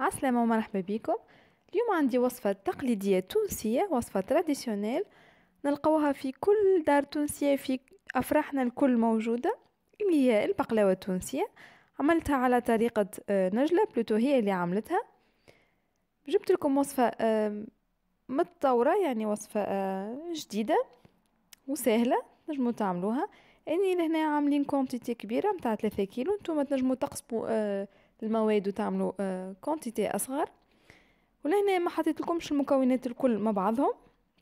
عسلامة ومرحبا بكم. اليوم عندي وصفة تقليدية تونسية وصفة traditionnelle نلقوها في كل دار تونسية في أفراحنا الكل موجودة اللي هي البقلاوة التونسية. عملتها على طريقة آه، نجلة بلوتو هي اللي عملتها. جبت لكم وصفة متطورة يعني وصفة آه، جديدة وسهلة نجمو تعملوها. اني لهنا عاملين quantité كبيرة متاع ثلاثة كيلو. نتوما تنجمو تقسموا آه، المواد وتعملوا كونتيتي أصغر. ولهنا ما حطيت لكمش المكونات الكل مع بعضهم.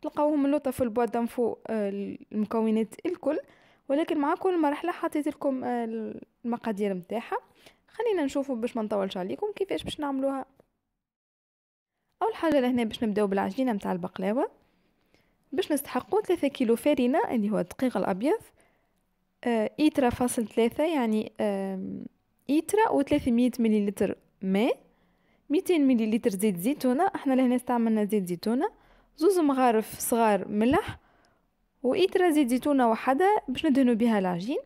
تلقاوهم اللوطه في البواد دانفو آه، المكونات الكل. ولكن مع كل مرحلة حطيت لكم آه، المقادير نتاعها خلينا نشوفوا باش ما نطولش عليكم كيفاش باش نعملوها. أول حاجة لهنا باش نبداو بالعجينة نتاع البقلاوة. باش نستحقوا 3 كيلو فرينه اللي هو الدقيق الأبيض. آه، ايترا فاصل ثلاثة يعني إيترا و 300 مليلتر ماء 200 مليلتر زيت زيتونة. إحنا لهنا استعملنا زيت زيتونة زوز مغارف صغار ملح وإيترا زيت زيتونة وحدة باش ندهنو بها العجين.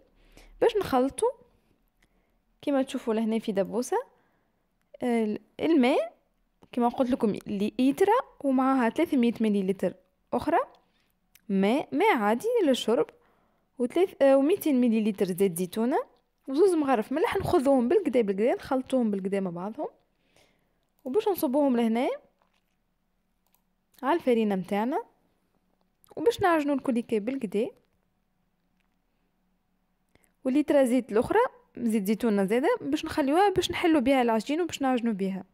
باش نخلطو كما تشوفوا لهنا في دبوسة الماء كما قلت لكم لإيترا ومعها 300 مليلتر أخرى ماء ماء عادي للشرب و200 مليلتر زيت زيتونة. وزوز مغرف ملح نخذوهم بالقدا بالقدا نخلطوهم بالقدا مع بعضهم. وباش نصبوهم لهنا على الفرينة متاعنا. وباش نعجنوا الكوليكي بالقدا. وليتر زيت الأخرى زيت زيتونة زاده باش نخليوها باش نحلو بها العجين وباش نعجنوا بها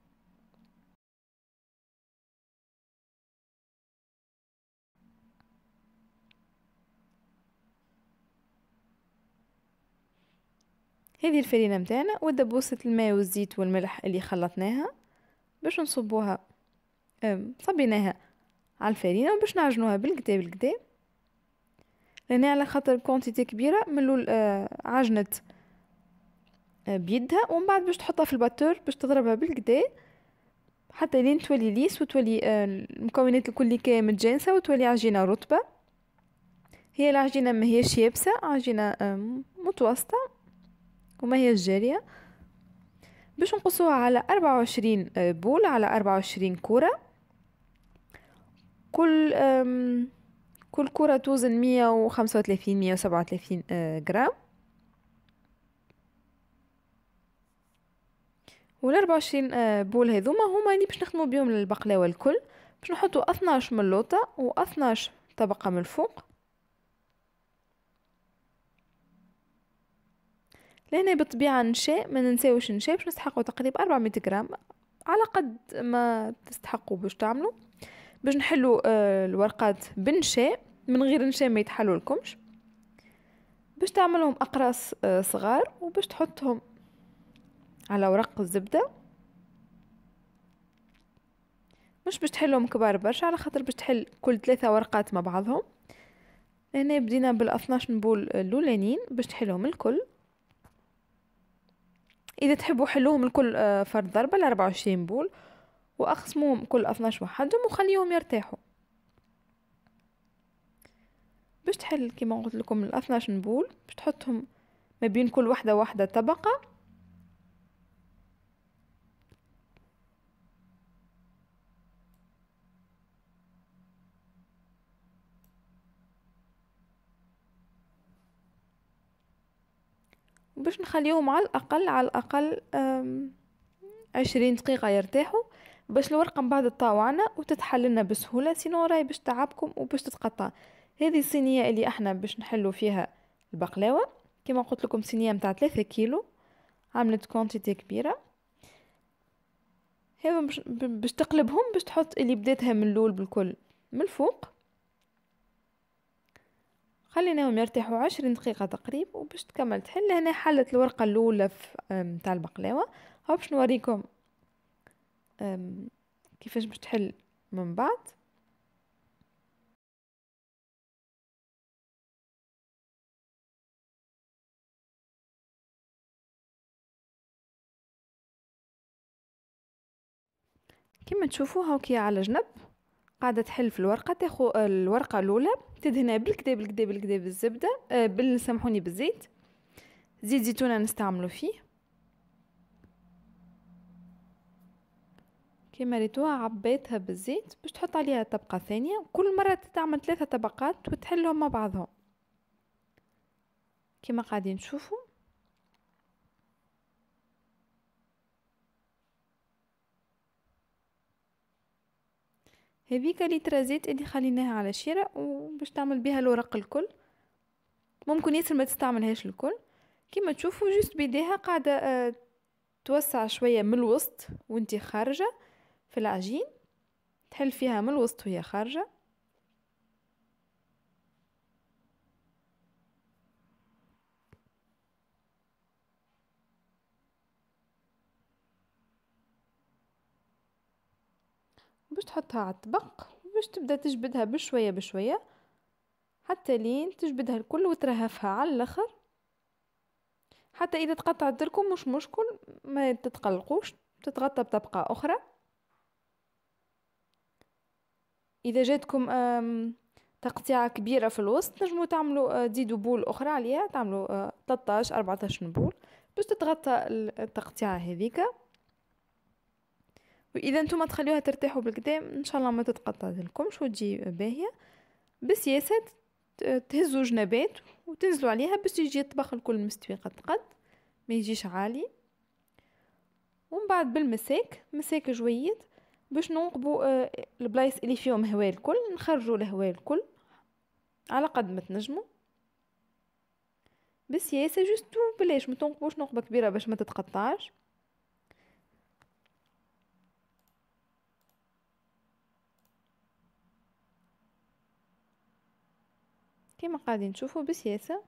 هذه الفرينة متاعنا ودبوسة الماء والزيت والملح اللي خلطناها باش نصبوها صبيناها على الفرينة وباش نعجنوها بالقدا بالقدا لأن على خاطر quantité كبيرة من الأول آه، عجنت آه، بيدها ومن بعد باش تحطها في ال batteur باش تضربها بالقدا حتى لين تولي lisse وتولي آه، المكونات الكل كي متجانسة وتولي عجينة رطبة. هي العجينة ما هيش يابسة عجينة متوسطة. وما هي الجارية؟ باش نقصوها على أربعة وعشرين آه، بول على أربعة وعشرين كورة كل كل كورة توزن مية وخمسة وثلاثين مية وسبعة وثلاثين آه، جرام. والأربعة وعشرين آه، بول هذوما هما اللي باش نخدمو بيهم البقلاوة الكل. باش نحطو أثناش من اللوطة واثناش طبقة من الفوق. لهنا بالطبيعة نشاء ما ننساوش نشاء باش نستحقوا تقريبا 400 غرام على قد ما تستحقوا باش تعملوا. باش نحلوا آه، الورقات بالنشاء من غير نشاء ما يتحلوا لكمش باش تعملهم أقراص آه، صغار وباش تحطهم على ورق الزبدة. مش باش تحلهم كبار برشا على خاطر باش تحل كل ثلاثة ورقات مع بعضهم. هنا بدينا بالأثناش نبول الأولانيين باش تحلهم الكل. إذا تحبوا حلوهم الكل آه، فرد ضربة لأربعة وعشرين بول واقسموهم كل اثناش وحدهم وخليهم يرتاحوا. باش تحل كيما قلت لكم الاثناش بول باش تحطهم ما بين كل وحدة وحده طبقة باش نخليهم على الأقل على الأقل عشرين دقيقة يرتاحوا باش الورقة من بعد تطاوعنا وتتحللنا بسهولة. سينو راي باش تعبكم وباش تتقطع. هذه الصينية اللي إحنا باش نحلو فيها البقلاوة. كما قلت لكم صينية متاع ثلاثة كيلو عملت كونتيتي كبيرة. هذا باش تقلبهم باش تحط اللي بديتها من الأول بالكل من الفوق. خليناهم يرتاحوا عشرين دقيقة تقريبا وباش تكمل تحل. هنا حلت الورقة الأولى متاع البقلاوة. هاو باش نوريكم كيفاش باش تحل من بعد. كما تشوفوا هاكي على جنب قاعدة تحل في الورقة تاخو الورقة الأولى. تدهنها بالكدا بالكدا بالكدا بالزبدة آه بال سامحوني بالزيت. زيت زيتونة نستعملو فيه. كيما ريتوها عبيتها بالزيت باش تحط عليها طبقة ثانية. كل مرة تعمل ثلاثة طبقات وتحلهم مع بعضهم. كما قاعدين تشوفوا هذيك لتر زيت اللي خليناها على شيرة وباش تعمل بها الورق الكل. ممكن ياسر ما تستعملهاش الكل. كما تشوفوا جوست بيديها قاعدة آه، توسع شوية من الوسط وانتي خارجة في العجين. تحل فيها من الوسط وهي خارجة. باش تحطها على الطبق باش تبدأ تجبدها بشوية بشوية حتى لين تجبدها الكل وترهفها على الآخر. حتى إذا تقطعت لكم مش مشكل ما تتقلقوش تتغطى بطبقة أخرى. إذا جاتكم تقطيعة كبيرة في الوسط نجمو تعملوا آه، تزيدوا بول أخرى عليها تعملوا 13 آه، 14 بول باش تتغطى التقطيعة هذيك واذا نتوما تخليوها ترتاحوا بالقدام إن شاء الله ما تتقطع لكمش وتجي باهية بسياسه تهزوا جنبات وتنزلوا عليها باش يجي الطبخ الكل مستوي قد قد ما يجيش عالي. ومن بعد بالمساك مساك جويد باش ننقبوا آه، البلايص اللي فيهم هواء الكل نخرجوا الهواء الكل على قد ما تنجموا بسياسه جوستو بلاش ما تنقبوش نقبة كبيرة باش ما تتقطعش. كما قاعدين تشوفوا بسياسة.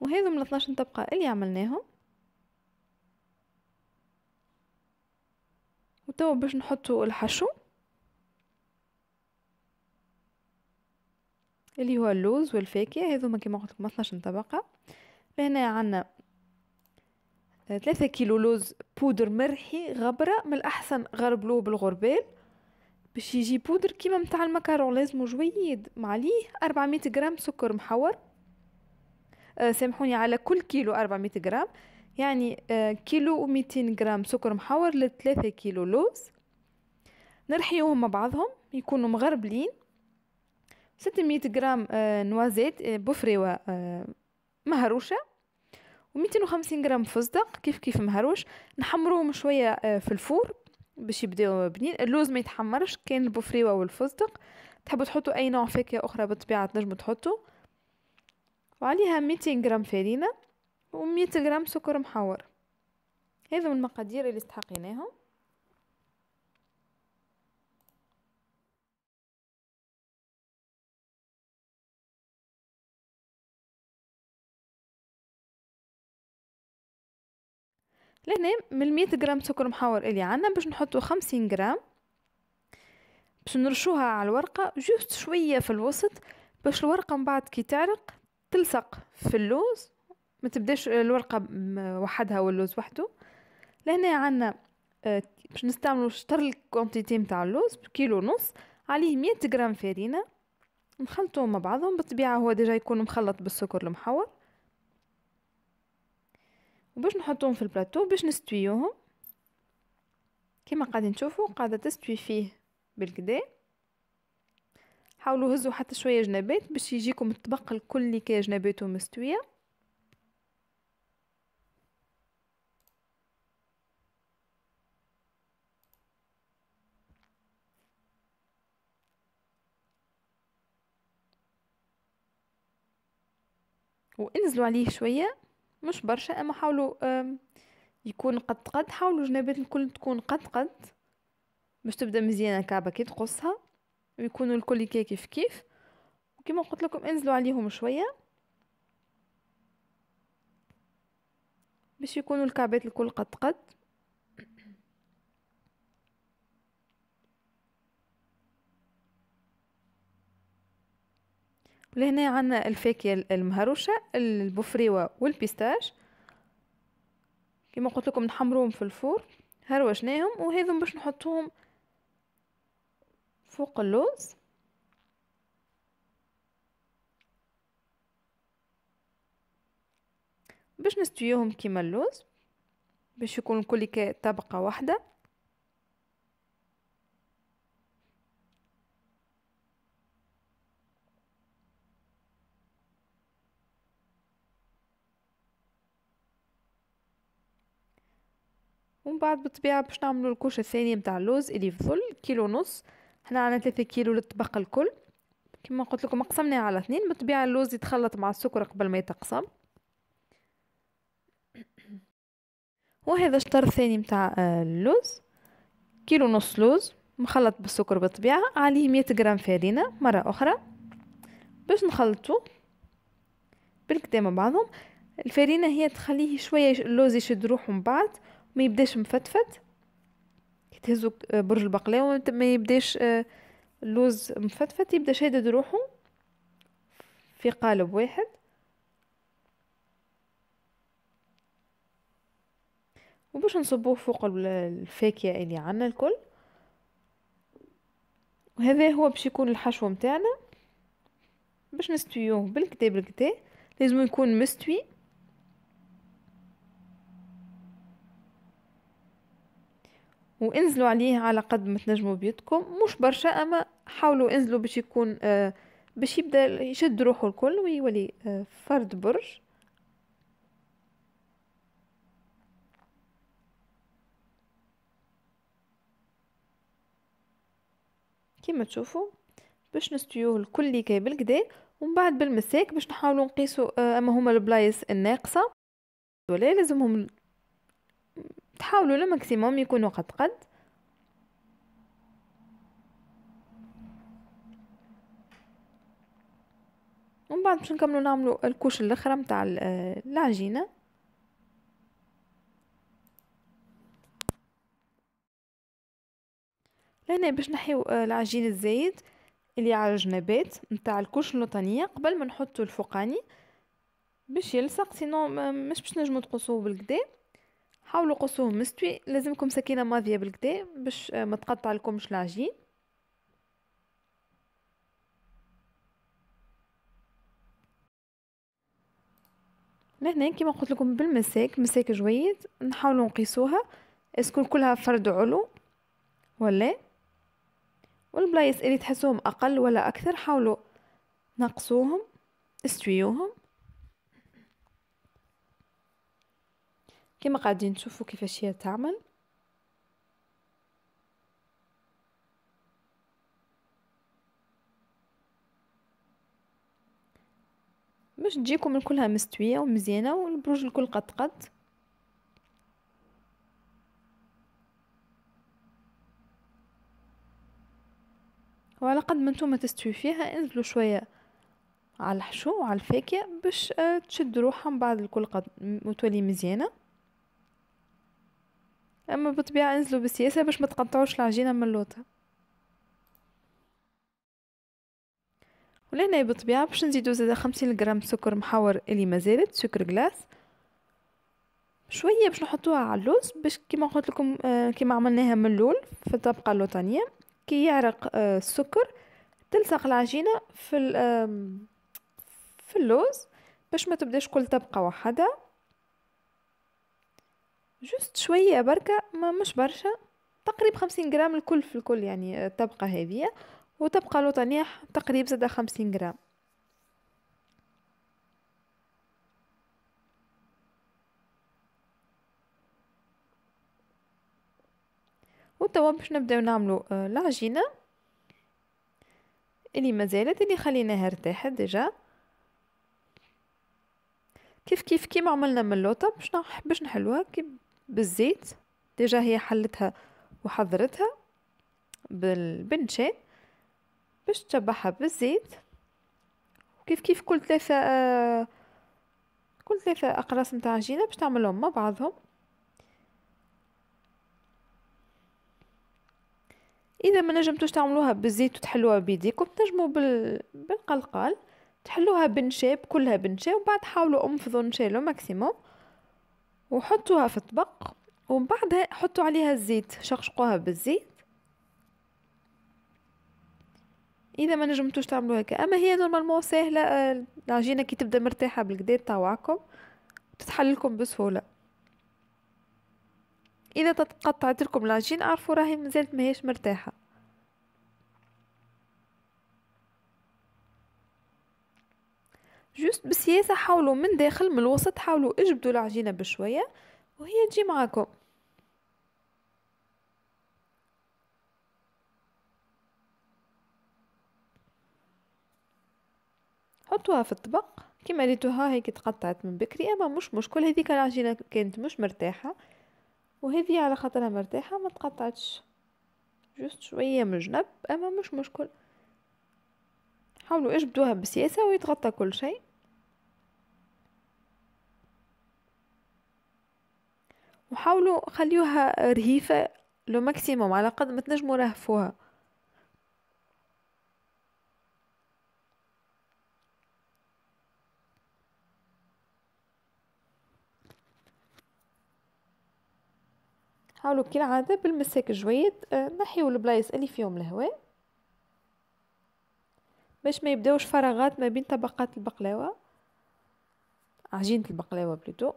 وهذو من 12 طبقة اللي عملناهم. وتوا باش نحطوا الحشو اللي هو اللوز والفاكهة هذوما كيما قلت لكم 12 طبقة. لهنا عندنا ثلاثة كيلو لوز بودر مرحي غبرة من الأحسن غربلوه بالغربال باش يجي بودر كيما متاع ال macaron لازمو جويد معليه أربعمية جرام سكر محور. أه سامحوني على كل كيلو أربعمية جرام يعني أه كيلو وميتين جرام سكر محور لثلاثة كيلو لوز. نرحيوهم مع بعضهم يكونوا مغربلين. ستمية جرام أه noisettes أه بفريوة أه مهروشة. وميتين وخمسين جرام فستق كيف كيف مهروش نحمروهم شوية آه، في ال four باش يبداو بنين. اللوز ما يتحمرش كان البوفريوة والفستق. تحبوا تحطوا أي نوع فاكهة أخرى بالطبيعة تنجموا تحطوا. وعليها ميتين جرام فرينه ومية جرام سكر محور. هذا من المقادير اللي استحقيناهم. لهنا من 100 جرام سكر محور اللي عندنا باش نحطو 50 جرام باش نرشوها على الورقة juste شوية في الوسط باش الورقة من بعد كي تعرق تلصق في اللوز ما تبداش الورقة وحدها واللوز وحده. لهنا عندنا آه، باش نستعملو شطر ال quantité متاع اللوز كيلو ونص عليه 100 جرام فرينة نخلطوهم مع بعضهم بالطبيعة هو déjà يكون مخلط بالسكر المحور. وباش نحطهم في البلاطو باش نستويوهم. كما قاعدين تشوفوا قاعدة تستوي فيه بالكدا. حاولوا هزوا حتى شوية جنابات باش يجيكم الطبق الكل اللي كاين جناباته مستوية. وانزلوا عليه شوية. مش برشا أما حاولوا يكون قد قد حاولوا جنابات الكل تكون قد قد. باش تبدأ مزيانه كعبه كي تقصها ويكونوا الكل كيف كيف. وكما قلت لكم انزلوا عليهم شوية. باش يكونوا الكعبات الكل قد قد. ولهنا عنا الفاكهة المهروشة البفريوة وال pistache. كما قلت لكم نحمروهم في ال four هروشناهم وهذم باش نحطوهم فوق اللوز. باش نستويوهم كيما اللوز باش يكون كل طبقة واحدة. ومن بعد بالطبيعة باش نعملو ال couche الثانية متاع اللوز اللي يفضل كيلو ونص. هنا عنا ثلاثة كيلو للطبق الكل. كما قلت لكم قسمناه على اثنين. بالطبيعة اللوز يتخلط مع السكر قبل ما يتقسم. وهذا الشطر الثاني متاع آه، اللوز. كيلو ونص لوز مخلط بالسكر بالطبيعة. عليه مية جرام فارينة مرة أخرى. باش نخلطو بالكدا مع بعضهم. الفارينة هي تخليه شوية اللوز يشد روحه من بعد. ما يبداش مفتفت تهزو آه، برج البقلاوة ما يبداش آه، اللوز مفتفت يبدأ شادد روحه في قالب واحد. وباش نصبوه فوق الفاكهة اللي عنا الكل. وهذا هو باش يكون الحشو متاعنا. باش نستويوه بالكدا بالكدا لازم يكون مستوي. وانزلوا عليه على قد ما تنجموا بيدكم مش برشا أما حاولوا انزلوا باش يكون آه باش يبدأ يشد روحه الكل ويولي آه فرد برج. كما تشوفوا باش نستويوه الكل كي بالكدا ومن بعد بالمساك باش نحاولوا نقيسوا آه أما هما البلايص الناقصة. ولا لازمهم تحاولوا لماكسيموم يكونوا قد قد. ومن بعد باش نكملوا نعملوا الكوش الأخرى نتاع العجينة. لهنا باش نحيو العجين الزايد اللي على الجنبات نتاع ال couche اللوطانيه قبل ما نحطو الفوقاني باش يلصق. sinon مش باش نجمو تقصوه بالكدا حاولوا قصوه مستوي لازمكم سكينه ماضيه بالكدا باش ما تقطع لكمش العجين لهنا كيما قلت لكم بالمساك مساك جويد نحاولوا نقيسوها. اسكو كلها فرد علو ولا؟ والبلايص اللي تحسوهم أقل ولا أكثر حاولوا نقصوهم استويوهم. كما قاعدين تشوفوا كيفاش هي تعمل. باش تجيكم من كلها مستوية ومزيانة والبروج الكل قد قد وعلى قد ما نتوما تستوي فيها انزلوا شوية على الحشو وعلى الفاكهة باش آه، تشد روحها من بعد الكل قد وتولي مزيانة. أما بالطبيعة انزلوا بسياسه باش ما تقطعوش العجينة من اللوطة. ولهنا بالطبيعة باش نزيدو زاده خمسين غرام سكر محور اللي مازالت سكر glace شوية باش نحطوها على اللوز باش كيما قلت لكم آه كيما عملناها من الأول في الطبقة اللوطانيه كي يعرق آه السكر تلصق العجينة في في اللوز باش ما تبداش كل طبقة واحدة. juste شوية بركة ما مش برشا. تقريبا خمسين جرام الكل في الكل يعني الطبقة هذه. وتبقى لوطانية تقريبا زادة خمسين جرام. وتوا باش نبداو نعملو آه، العجينه اللي مازالت اللي خليناها ارتاحت déjà. كيف كيف كيما عملنا من اللوطة باش باش نحلوها بالزيت déjà هي حلتها وحضرتها بال pinceau باش تشبعها بالزيت. وكيف كيف كل ثلاثة آه كل ثلاثة أقراص متاع عجينة باش تعملهم مع بعضهم. إذا ما نجمتوش تعملوها بالزيت وتحلوها بيديكم تنجموا بال... بالقلقال تحلوها بنشاب كلها بنشا وبعد حاولوا انفضوا نشا le maximum. وحطوها في طبق ومن بعدها حطوا عليها الزيت شقشقوها بالزيت. إذا ما نجمتوش تعملوا هكا. أما هي نورمالمون ساهله العجينة كي تبدأ مرتاحة بالكدا تاوعكم تتحل لكم بسهولة. إذا تقطعت لكم العجين اعرفوا راهي مازالت ماهيش مرتاحة. juste بسياسة حاولوا من داخل من الوسط حاولوا اجبدوا العجينة بشوية وهي تجي معاكم. حطوها في الطبق. كما ريتوها هيك تقطعت من بكري. أما مش مشكل هذيك العجينة كانت مش مرتاحة وهذه على خاطرها مرتاحة ما تقطعتش. juste شوية من جنب أما مش مشكل. حاولوا اجبدوها بسياسة ويتغطى كل شيء. وحاولوا خليوها رهيفة لو ماكسيموم على قد ما تنجموا رهفوها. حاولوا كالعادة بالمساك جويد آه، نحيو البلايص اللي فيهم الهواء. باش ما يبداوش فراغات ما بين طبقات البقلاوة. عجينة البقلاوة plutôt.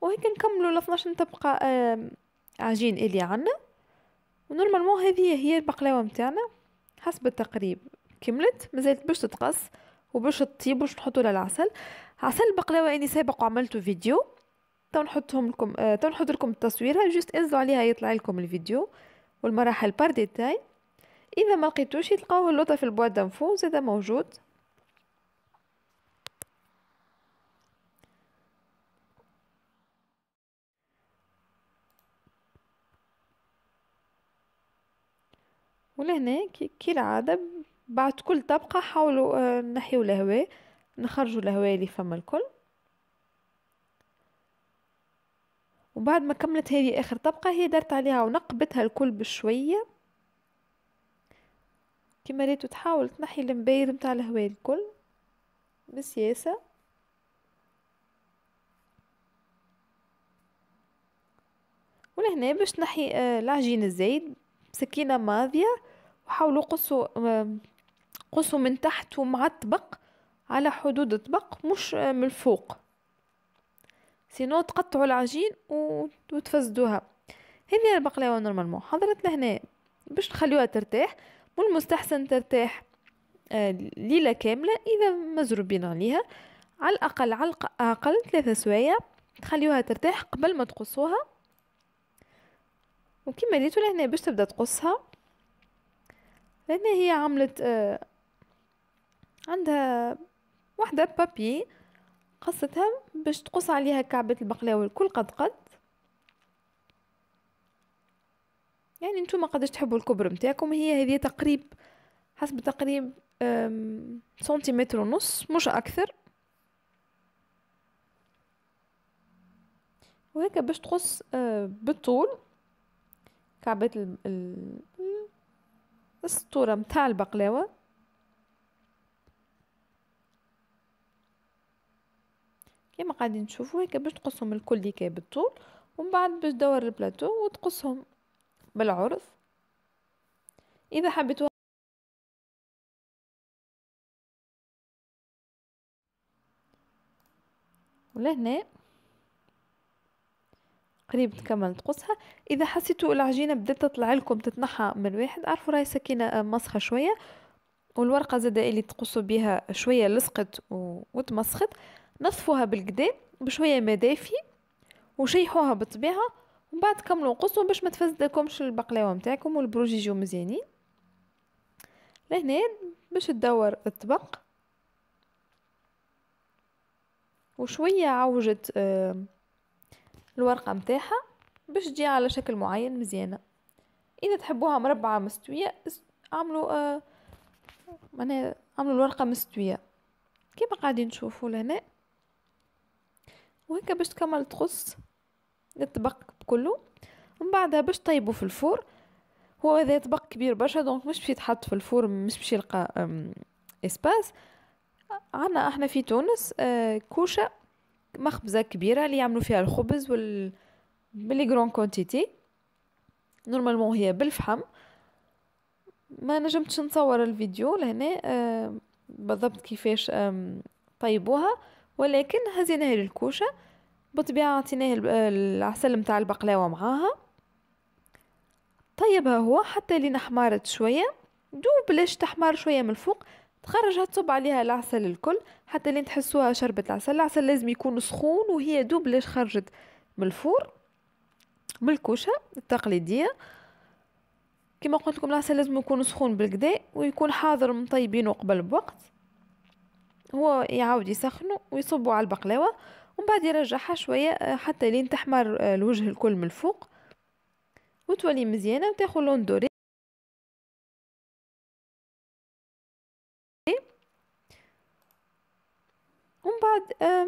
وهيك نكملوا ل 12 طبقة عجين اللي عنا و normalement هذه هي البقلاوة متاعنا حسب التقريب. كملت مازالت باش تتقص وباش تطيب باش نحطوا لها العسل. عسل البقلاوة إني سابق وعملته فيديو. تو نحطهم لكم آه تو نحط لكم التصويره juste انزلوا عليها يطلع لكم الفيديو والمراحل par détail إذا ما لقيتوش تلقاوه اللوطه في ال boîte d'info زاد موجود. ولهنا كي العادة بعد كل طبقة حاولوا آه نحيو الهواء نخرجوا الهواء اللي فما الكل. وبعد ما كملت هذه آخر طبقة هي درت عليها ونقبتها الكل بشوية. كما ريتو تحاول تنحي المباير متاع الهواء الكل بسياسة. ولهنا باش تنحي آه، العجين الزايد بسكينة ماضية. وحاولوا قصوا قصوا من تحت ومع الطبق على حدود الطبق مش من الفوق. sinon تقطعوا العجين وتفزدوها هذه البقلاوة normalement. حضرت لهنا باش تخليوها ترتاح مو المستحسن ترتاح آه ليلة كاملة إذا مزروبين عليها. على الأقل على الأقل ثلاثة سوايع تخليوها ترتاح قبل ما تقصوها. وكما ريتو لهنا باش تبدأ تقصها لهنا هي عملت آه عندها واحدة بابي قصتها باش تقص عليها كعبة البقلاوة الكل قد قد. يعني نتوما قداش تحبوا الكبر متاعكم هي هذه تقريب حسب تقريب سنتيمتر ونص مش أكثر. وهيك باش تقص أه، بالطول كعبة السطورة متاع البقلاوة. كما قاعدين تشوفوا هيك باش تقصهم الكل ديكا بالطول ومن بعد باش تدور البلاتو وتقصهم بالعرض إذا حبيتوا ولهنا قريب تكمل تقصها. إذا حسيتوا العجينه بدات تطلع لكم تتنحى من واحد اعرفوا راهي سكينه مسخة شوية والورقة زاده اللي تقصوا بها شوية لصقت وتمسخت. نصفوها بالكدا بشوية ما دافي وشيحوها بالطبيعه ومن بعد كملوا قصوا باش ما تفسدكمش البقلاوة نتاعكم والبروج يجيو مزيانين. لهنا باش تدور الطبق. وشوية عوجت آه الورقة نتاعها باش تجي على شكل معين مزيانة. إذا تحبوها مربعة مستوية اعملوا آه معناها عملوا الورقة مستوية. كيما قاعدين تشوفوا لهنا. وهكا باش تكمل تقص الطبق كله ومن بعدها باش طيبه في ال four. هو هذا طبق كبير برشا donc مش باش يتحط في ال four مش باش يلقى espace. عنا إحنا في تونس آه، كوشة مخبزة كبيرة اللي يعملوا فيها الخبز وال plus grande quantité normalement هي بالفحم. ما نجمتش نصور الفيديو لهنا آه، بالضبط كيفاش طيبوها. ولكن هزيناه للكوشة بطبيعة عطيناه العسل متاع البقلاوة معاها. طيبها هو حتى لين حمارت شوية. دوب بلاش تحمر شوية من الفوق. تخرجها تصب عليها العسل الكل حتى لين تحسوها شربت العسل. العسل لازم يكون سخون وهي دوب بلاش خرجت من الفور بالكوشه التقليدية. كما قلت لكم العسل لازم يكون سخون بالكدا ويكون حاضر مطيبينه قبل بوقت. هو يعاود يسخنه ويصبوا على البقلاوة ومن بعد يرجعها شوية آه، حتى لين تحمر آه، الوجه الكل من الفوق وتولي مزيانة وتاخذ لون دوري ومن بعد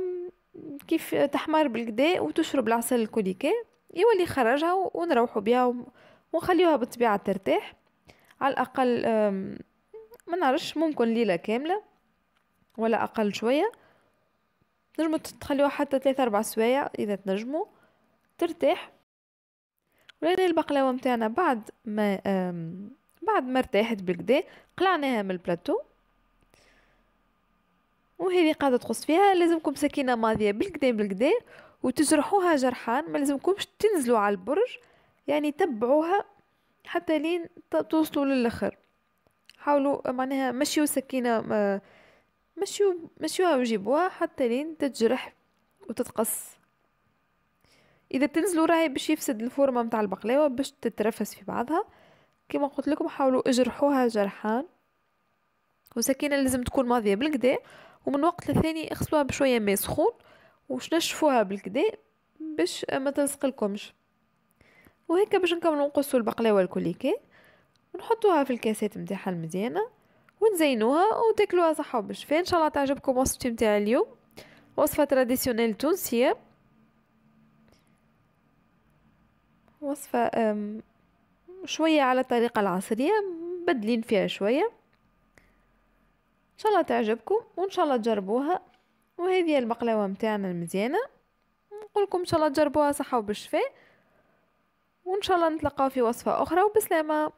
كيف تحمر بالكدا وتشرب العسل الكوليكي يولي خرجها ونروحوا بها ونخليوها بالطبيعه ترتاح. على الأقل ما نعرفش ممكن ليلة كاملة ولا أقل شوية. تنجموا تخليوها حتى ثلاثة أربع سوايع إذا تنجموا ترتاح. ولأن البقلاوة متاعنا بعد ما بعد ما ارتاحت بالكدا قلعناها من البلاتو. وهذه قاعدة تقص فيها لازمكم سكينة ماضية بالكدا بالكدا وتجرحوها جرحان ما لازمكمش تنزلوا على البرج يعني تبعوها حتى لين توصلوا للآخر. حاولوا معناها مشيوا سكينة مشيوا مشيوها وجيبوها حتى لين تتجرح وتتقص. إذا تنزلوا راهي باش يفسد الفورمة متاع البقلاوة باش تترفس في بعضها. كما قلت لكم حاولوا اجرحوها جرحان. وسكينه لازم تكون ماضية بالكدا ومن وقت لثاني اغسلوها بشوية ماء سخون وش نشفوها بالكدا باش ما تلصقلكمش وهيك باش نكملوا نقصوا البقلاوة الكوليكي ونحطوها في الكاسات نتاعها المزيانة ونزينوها وتاكلوها صحة وبالشفاء إن شاء الله تعجبكم وصفتي نتاع اليوم وصفة تراديسيونيل تونسية. وصفة شوية على الطريقة العصرية مبدلين فيها شوية. شاء الله تعجبكم وإن شاء الله تجربوها. وهذه المقلاوه متاعنا المزيانة. نقولكم إن شاء الله تجربوها صحة وبالشفاء وإن شاء الله نتلقاو في وصفة أخرى. وبسلامة.